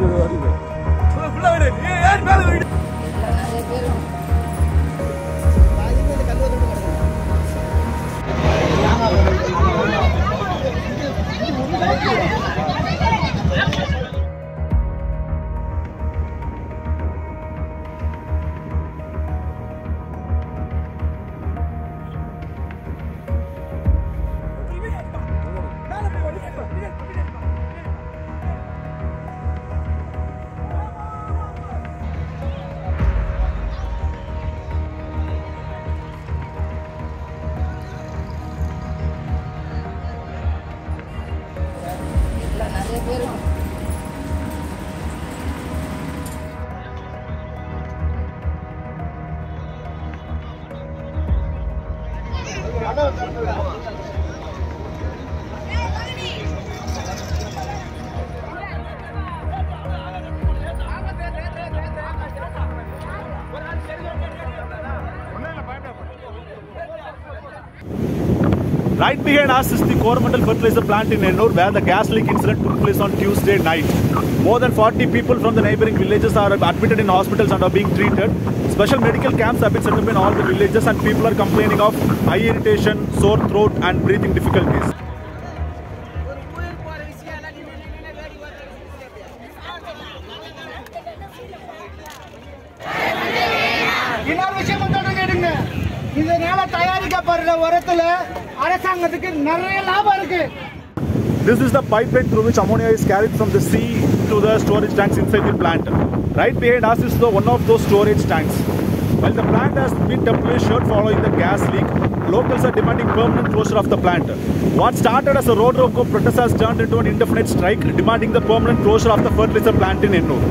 வருது Ana Right behind us is the Coromandel fertilizer plant in Ennore where the gas leak incident took place on Tuesday night. More than 40 people from the neighboring villages are admitted in hospitals and are being treated. Special medical camps have been set up in all the villages and people are complaining of eye irritation, sore throat and breathing difficulties. தயாரிக்கப்படுற உரத்துல அரசாங்கத்துக்கு நிறைய லாபம் இருக்கு This is the pipeline through which ammonia is carried from the sea to the storage tanks inside the plant. Right behind us is the one of those storage tanks. While the plant has been temporarily shut following the gas leak, locals are demanding permanent closure of the plant. What started as a road roco protest has turned into an indefinite strike demanding the permanent closure of the fertilizer plant in Ennore.